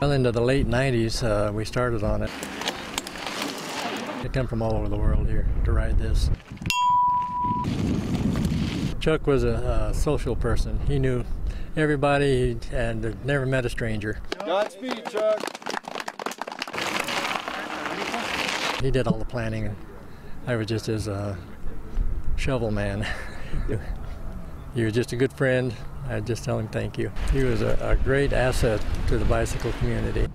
Well, into the late 90s, uh, we started on it. They come from all over the world here to ride this. Chuck was a, a social person. He knew everybody and never met a stranger. Godspeed, Chuck. He did all the planning. I was just his uh, shovel man. he was just a good friend. I just tell him thank you. He was a, a great asset to the bicycle community.